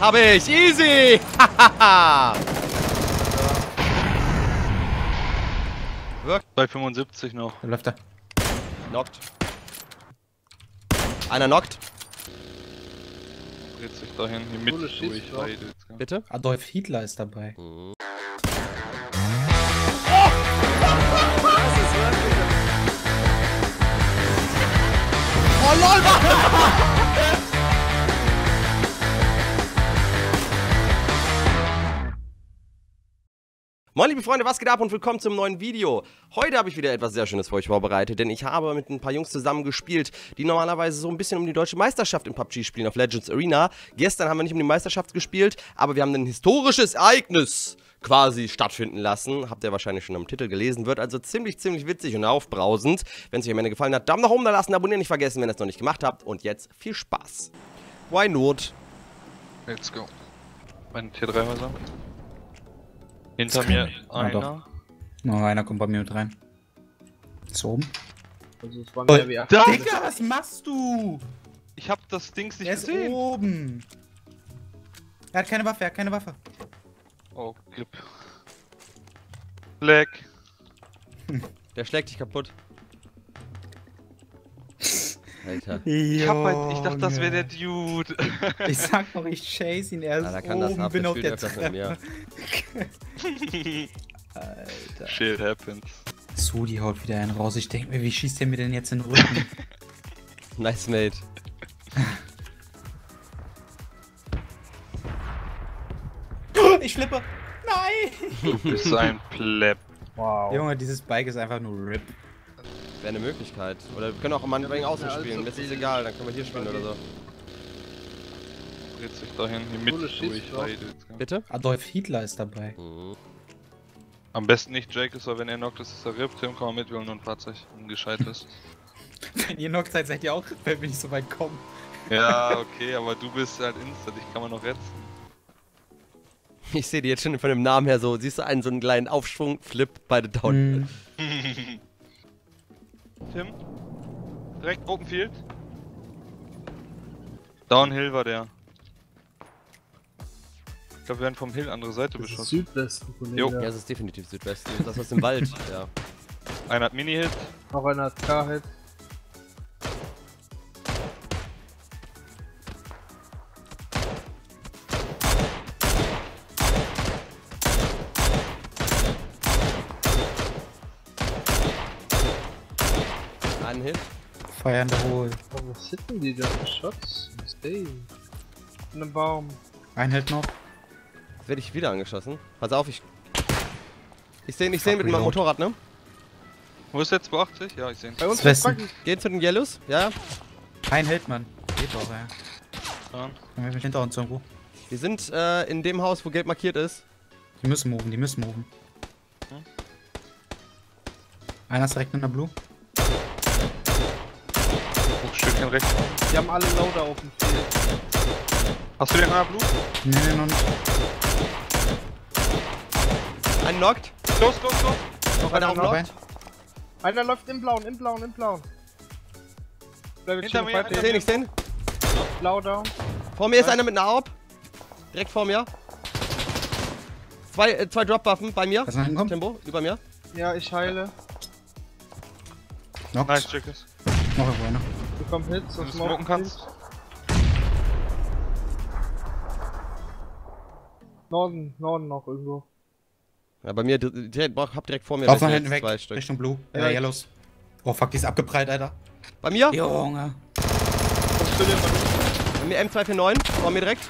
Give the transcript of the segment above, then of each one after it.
Hab ich. Easy. Hahaha. Wirkt. 275 noch. Da läuft er. Knockt. Einer knockt. Dreht sich dahin. Hier mit Coole durch. Bitte. Adolf Hitler ist dabei. Oh lol, Moin liebe Freunde, was geht ab und willkommen zum neuen Video. Heute habe ich wieder etwas sehr Schönes für euch vorbereitet, denn ich habe mit ein paar Jungs zusammen gespielt, die normalerweise so ein bisschen um die deutsche Meisterschaft in PUBG spielen auf Legends Arena. Gestern haben wir nicht um die Meisterschaft gespielt, aber wir haben ein historisches Ereignis quasi stattfinden lassen. Habt ihr wahrscheinlich schon am Titel gelesen. Wird also ziemlich, ziemlich witzig und aufbrausend. Wenn es euch am Ende gefallen hat, Daumen nach oben da lassen, abonnieren nicht vergessen, wenn ihr es noch nicht gemacht habt. Und jetzt viel Spaß. Why not? Let's go. Ein Tier 3 Häuser. Hinter mir Ah, einer. doch. Noch einer kommt bei mir mit rein. Ist oben. Also es waren Oh, mehr wie. Digga, was machst du? Ich hab das Dings nicht Er ist gesehen. oben. Er hat keine Waffe, er hat keine Waffe. Oh, gib. Leck. Der schlägt dich kaputt. Alter. Ich hab halt, ich dachte, das wäre der Dude. Ich sag noch, ich chase ihn, er ist Ja, da kann das oben, ab, bin auf der. Treppe. Alter. Shit happens. Sudi haut wieder einen raus. Ich denk mir, wie schießt der mir denn jetzt in den Rücken? Nice, mate. ich flippe. Nein! Du bist ein Pleb. Wow. Junge, dieses Bike ist einfach nur RIP. Wäre eine Möglichkeit. Oder wir können auch am Anfang außen Ja, also spielen. Mir ist es egal, dann können wir hier spielen oder so. Dreht sich dahin. Hier mit durch. Bitte? Adolf Hitler ist dabei. Am besten nicht Jake ist, weil wenn er knockt, ist der RIP. Tim, komm mal mit, wir holen nur ein Fahrzeug. Ein gescheites. Wenn ihr knockt seid, seid ihr auch RIP, wenn wir nicht so weit kommen. ja, okay, aber du bist halt instant. Ich kann man noch retten. Ich sehe die jetzt schon von dem Namen her so. Siehst du einen so einen kleinen Aufschwung, Flip, beide down. Hm. Tim? Direkt Open Field. Downhill war der. Ich glaube, wir werden vom Hill andere Seite Das ist beschossen. Südwesten, Kollege. Jo. Ja, es ist definitiv Südwesten. Das ist aus dem Wald. Ja. Einer hat Mini-Hit. Noch einer hat K-Hit. Feiern der Hohl. Oh, was hitten die da für Shots? Stay. In einem Baum. Ein hält noch. Jetzt werde ich wieder angeschossen. Pass auf, ich. Ich sehe ihn, ich sehe ihn mit meinem. Motorrad, ne? Wo ist der 280? Ja, ich sehe ihn. Bei uns Westen. ist. Geht zu den Yellows? Ja. Ein hält man. Geht doch, ja. Ja. Dann wir hinter uns irgendwo. Wir sind äh, in dem Haus, wo gelb markiert ist. Die müssen moven, die müssen moven. Hm? Einer ist direkt in der Blue. Stückchen rechts. Die haben alle Loader auf dem Field. Hast du den A Blue? Nee, nee, noch nicht. Einen knockt. Los, los, los! Noch einer knockt. Einer läuft im Blauen, im Blauen, im Blauen. Bleib Hinter mir, sehe ihn, ich sehe ihn. Blau down. Vor mir ist einer mit einer AWP. Direkt vor mir. Zwei, äh, zwei Dropwaffen bei mir. Lass mal. Tempo, über mir. Ja, ich heile. Knockt. Nice, Chickes. Noch irgendwo einer. Bekomm Hits und du smoken kannst. Norden, Norden noch irgendwo. Ja, bei mir, direkt, hab direkt vor mir. Lauf hinten weg. Zwei Stück. Richtung Blue. Ja, Äh, Yellows. Oh fuck, die ist abgeprallt, Alter. Bei mir? Junge. Bei mir M249. Vor mir direkt.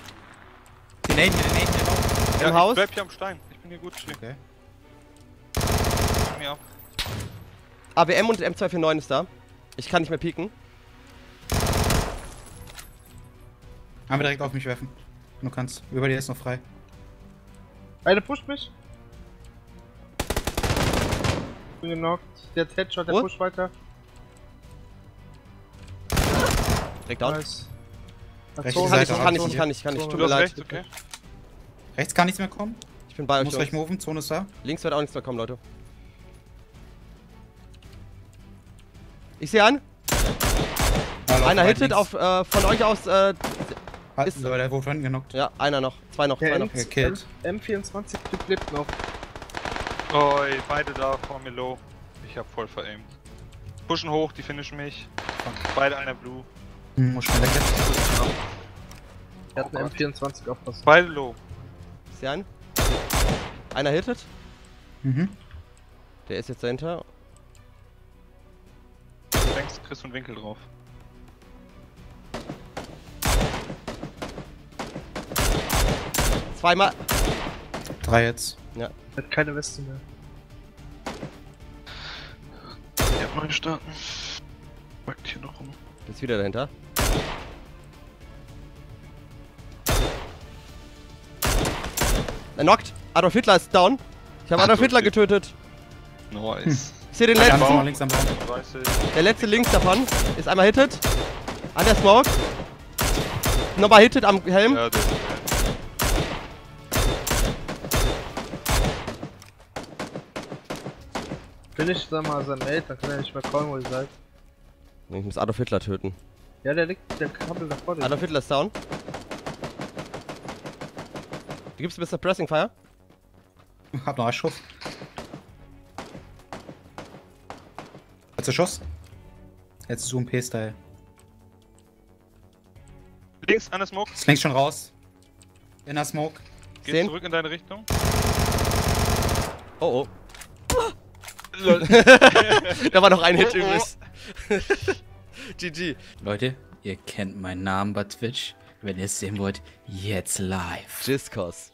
Die Naden, die Naden, die Naden. Im ja, Haus. Ich bleib hier am Stein. Ich bin hier gut stehen. Okay. Komm hier ab. AWM und M249 ist da. Ich kann nicht mehr pieken. Haben wir direkt auf mich werfen. Du kannst. Über dir ist noch frei. Eine pusht mich. Bin genockt. Der Headshot, der pusht weiter. Direkt down. Nice. Rechte Zone. Kann ich, Seite kann ich, ab. ich kann ich, kann ich. Tut mir leid. rechts, okay? Rechts kann nichts mehr kommen. Ich bin bei euch. Muss gleich moven. Zone ist da. Links wird auch nichts mehr kommen, Leute. Ich sehe. Ja, lauf Einer hittet auf, äh, von euch aus, äh, Halt, Ist- so, der wurde vorhin genockt. Ja, einer noch. Zwei noch, Der zwei noch. Gekillt. M24-Typ lebt noch. Oi, beide da vor mir low. Ich hab voll veraimt. Pushen hoch, die finishen mich. Beide einer blue. Hm, muss schnell weg jetzt. Der hat einen M24 aufpassen. Beide low. Ist hier ein? Einer hittet. Mhm. Der ist jetzt dahinter. Längst Chris und Winkel drauf. Zweimal. Drei jetzt. Der hat keine Weste mehr. Ich hab neu starten. Wackt hier noch rum. Der ist wieder dahinter. Er knockt. Adolf Hitler ist down. Ich habe Adolf Hitler getötet. Nice. Ich sehe den letzten. Baum, links am Baum. 30. Der letzte links davon ist einmal hittet. An der Smoke. Nochmal hittet am Helm. Ja, Finish sag mal sein Mate, dann kann er nicht mehr callen, wo ihr seid. Ich muss Adolf Hitler töten. Ja, der liegt, der Kabel da vor dir. Adolf Hitler ist down. Du gibst Mr. Pressing Fire? Hab noch einen Schuss. Letzter Schuss. Jetzt ist UMP-Style. Links an der Smoke. Ist links schon raus. In der Smoke. Sehen. zurück in deine Richtung. Oh oh. Da war noch ein Hit Oh, oh. übrigens. GG. Leute, ihr kennt meinen Namen bei Twitch. Wenn ihr es sehen wollt, jetzt live. Jiskos.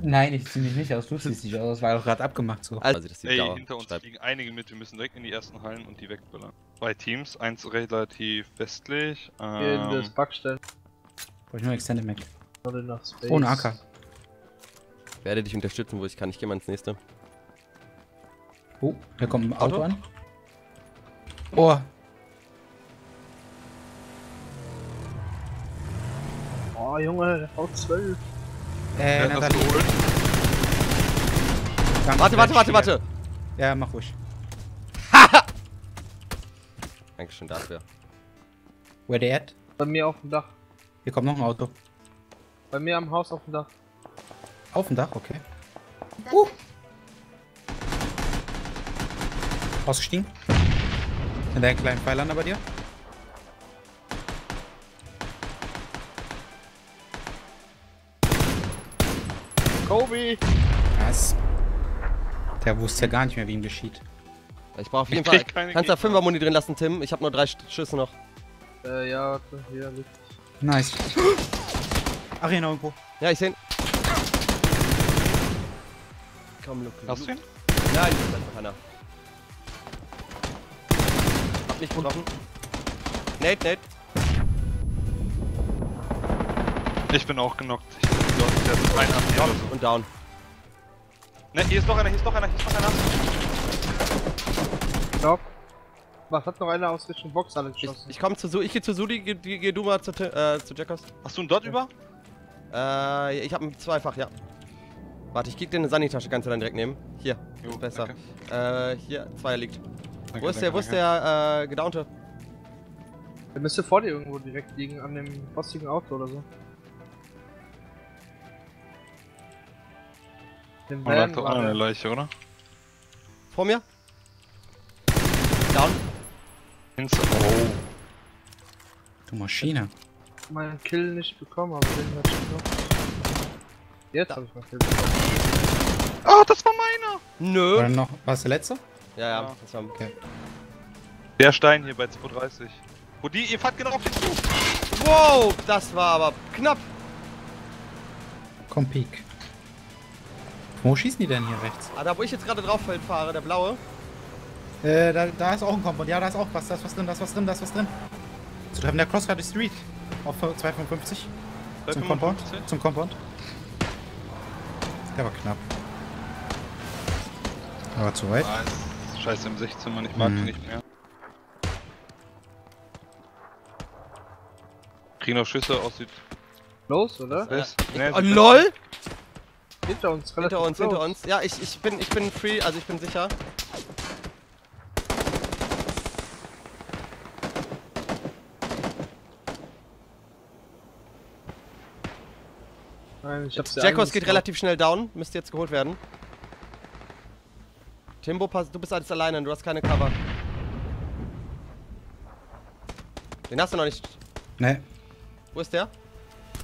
Nein, ich zieh mich nicht aus. Du ziehst dich aus. Das war doch gerade abgemacht so. Also, das Ey, hinter uns schreibt. fliegen einige mit, wir müssen direkt in die ersten Hallen und die wegböllern. Zwei Teams, eins relativ westlich. Hier in das Ähm, Backstellen. Brauch ich nur Extended Mac. Ohne AK. Werde dich unterstützen, wo ich kann. Ich gehe mal ins nächste. Oh, da kommt ein Auto, Auto? an. Oh, Oh, Junge, der V12. äh, das Nathalie. Warte, warte, warte, warte. Ja, mach ruhig. Dankeschön dafür. Where they at? Bei mir auf dem Dach. Hier kommt noch ein Auto. Bei mir am Haus auf dem Dach. Auf dem Dach, okay. Uh. Ausgestiegen. In der kleinen Pfeilern bei dir. Kobe! Was? Der wusste ja gar nicht mehr, wie ihm geschieht. Ich brauche auf jeden Fall. Kannst du Gegner. 5er Muni drin lassen, Tim? Ich habe nur drei Sch- Schüsse noch. Äh, ja, warte, hier liegt. Nice. Arena irgendwo. Ja, ich seh Komm, Luke. Hast du ihn? Nein, das ist einfach einer. Hab nicht getroffen. Nate, Nate. Ich bin auch genockt. Ich bin dort, der ist 81 oder so. Und down. Ne, hier ist noch einer, hier ist noch einer, hier ist noch einer. Stopp. Was hat noch einer aus Richtung Box alle Ich, geschossen? ich komm zu Su, ich geh zu Sudi, geh, geh, geh du mal zu, äh, zu Jackos. Hast du einen dort über? Äh, ich hab ein zweifach, ja. Warte, ich krieg dir eine Sanitasche, kannst du dann direkt nehmen. Hier, Jo, besser. danke. Äh, hier, Zweier liegt. Danke, wo ist der, danke, wo ist der, äh, gedownte? Der müsste vor dir irgendwo direkt liegen, an dem postigen Auto oder so. Dem Oh, da lag Van doch auch noch eine. Leiche, oder? Vor mir? Down. Ins oh. Du Maschine. meinen Kill nicht bekommen, aber den hat schon noch. Jetzt hab ich mal Kill bekommen. Ah, das war meiner! Nö. Oder noch, was der letzte? Ja, ja, Ja. das war Okay. Der Stein hier bei 230. Wo die, ihr fahrt genau auf den zu! Wow, das war aber knapp. Komm, Peak. Wo schießen die denn hier rechts? Ah, da wo ich jetzt gerade drauf fahre, der blaue. Äh, da, da ist auch ein Compound. Ja, da ist auch was. Da ist was drin, da ist was drin, da ist was drin. Zu treffen der Crossfire Street. Auf 255. Zum Compound. 255. Zum Compound. Der war knapp. Aber zu weit. Ah, ist scheiße im 16, Mann, ich mag Mhm. die nicht mehr. Kriegen noch Schüsse aus Süd. Los, oder? Ich, Nee, oh, lol! Hinter uns, relativ Hinter uns, close. hinter uns. Ja, ich, ich bin, ich bin free, also ich bin sicher. Nein, ich hab's ja Jackos geht relativ schnell down, müsste jetzt geholt werden. Timbo, du bist alles alleine, du hast keine Cover. Den hast du noch nicht. Ne, Wo ist der?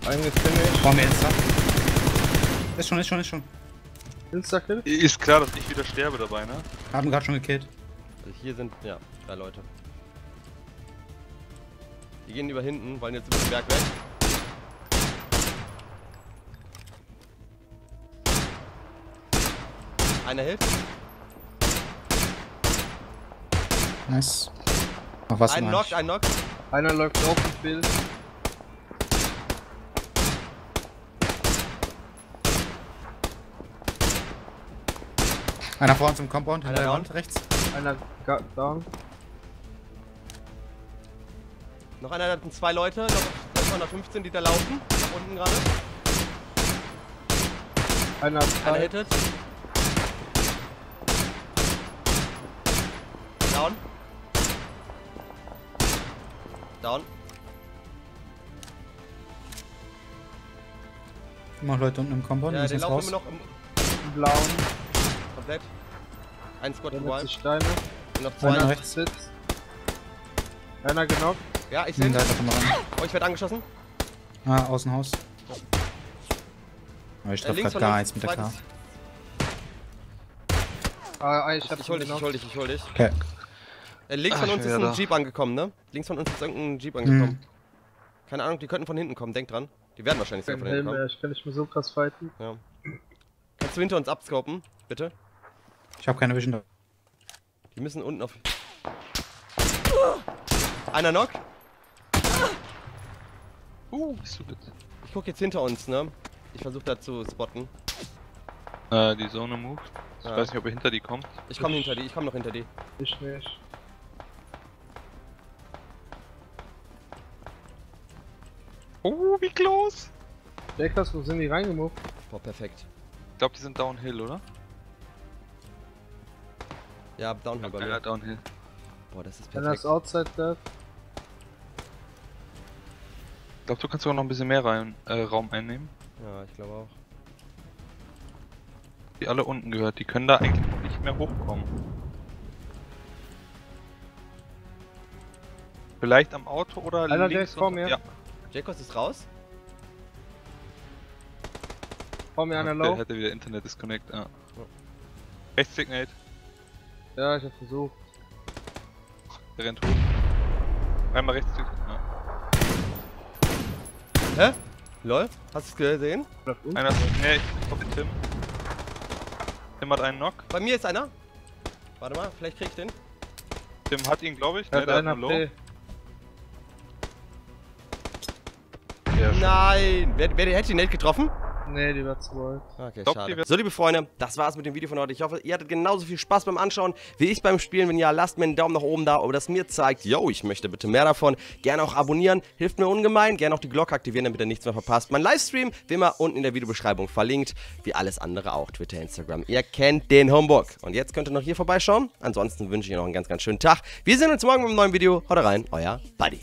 Eingefinished. vor mir Insta. Ist schon, ist schon, ist schon. Insta-Kill. Ist klar, dass ich wieder sterbe dabei, ne? Haben gerade schon gekillt. Also hier sind, ja, drei Leute. Die gehen über hinten, wollen jetzt über den Berg weg. Einer hilft. Nice. Noch was Ein Knock, ein Knock. Einer läuft auf dem Bild. Einer vor uns im Compound, hinter Einer der. Wand, rechts. Einer down. Noch einer, da sind zwei Leute, noch 215, die da laufen. Nach unten gerade. Einer hat Einer hittet. Down. Down. Immer noch Leute unten im Compound, Ja, jetzt laufen raus. immer noch im, Blauen. komplett. Ein Squad Der sich Steine. Und noch Einer zwei. rechts. Sitzt. Einer genockt. Ja, ich Hm, sehe wir ran. Oh, ich werde angeschossen. Ah, Außenhaus. Aber ich Äh, treffe links gerade gar nichts mit der K. zweites- Ah, ich hab Ich hol dich, ich hol dich, ich hol dich. Okay. Äh, links Ach, von ich uns ist ein da. Jeep angekommen, ne? Links von uns ist irgendein Jeep angekommen. Hm. Keine Ahnung, die könnten von hinten kommen, denk dran. Die werden wahrscheinlich sogar von hinten kommen. Ich kann nicht mehr so krass fighten. Ja. Kannst du hinter uns abscopen, bitte? Ich habe keine Vision da. Die müssen unten auf. Einer Knock. Uh, bist du gut. Ich guck jetzt hinter uns, ne? Ich versuche da zu spotten. Äh, die Zone moved. Ich Ja. weiß nicht, ob er hinter die kommt. Ich komme hinter die, ich komme noch hinter die. Ich nicht. Oh, wie close! Jackers, wo sind die reingemoved? Boah, perfekt. Ich glaube, die sind downhill, oder? Ja, Downhill bei Ja, mir. downhill. Boah, das ist Einer ist perfekt. outside dead. Ich glaube, du kannst sogar noch ein bisschen mehr rein, äh, Raum einnehmen. Ja, ich glaube auch. Die alle unten gehört. Die können da eigentlich nicht mehr hochkommen. Vielleicht am Auto oder Einer links direkt vor und- mir. Ja, Jacobs ist raus. Vor mir einer der low. hätte wieder Internet Disconnect. Ja. Rechts Signate. Ja, ich hab versucht. Der rennt hoch. Einmal rechts. Ja. Hä? Lol, hast du es gesehen? Einer ist. Nee, ich hoffe Tim. Tim hat einen Knock. Bei mir ist einer. Warte mal, vielleicht krieg ich den. Tim hat ihn, glaube ich. Ne, der hat einen Low. HP. Nein! Wer, wer hätte den nicht getroffen? Nee, die war zu weit. Okay, die schade. So, liebe Freunde, das war's mit dem Video von heute. Ich hoffe, ihr hattet genauso viel Spaß beim Anschauen wie ich beim Spielen. Wenn ja, lasst mir einen Daumen nach oben da, ob das mir zeigt, yo, ich möchte bitte mehr davon. Gerne auch abonnieren, hilft mir ungemein. Gerne auch die Glocke aktivieren, damit ihr nichts mehr verpasst. Mein Livestream, wie immer, unten in der Videobeschreibung verlinkt. Wie alles andere auch, Twitter, Instagram. Ihr kennt den Homburg. Und jetzt könnt ihr noch hier vorbeischauen. Ansonsten wünsche ich euch noch einen ganz, ganz schönen Tag. Wir sehen uns morgen mit einem neuen Video. Haut rein, euer Buddy.